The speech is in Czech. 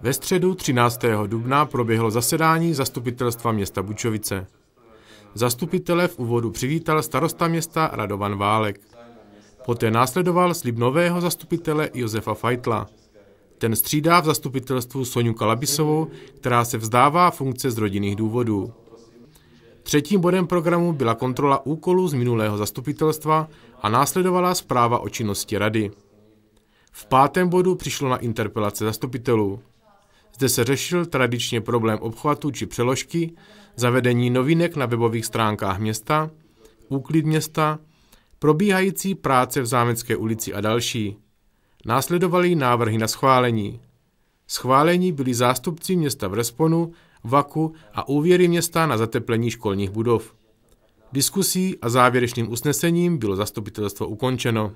Ve středu 13. dubna proběhlo zasedání zastupitelstva města Bučovice. Zastupitele v úvodu přivítal starosta města Radovan Válek. Poté následoval slib nového zastupitele Josefa Fajtla. Ten střídá v zastupitelstvu Soniu Kalabisovou, která se vzdává funkce z rodinných důvodů. Třetím bodem programu byla kontrola úkolů z minulého zastupitelstva a následovala zpráva o činnosti rady. V pátém bodu přišlo na interpelace zastupitelů. Zde se řešil tradičně problém obchvatu či přeložky, zavedení novinek na webových stránkách města, úklid města, probíhající práce v Zámecké ulici a další. Následovaly návrhy na schválení. Schválení byli zástupci města v Responu, VAKu a úvěry města na zateplení školních budov. Diskusí a závěrečným usnesením bylo zastupitelstvo ukončeno.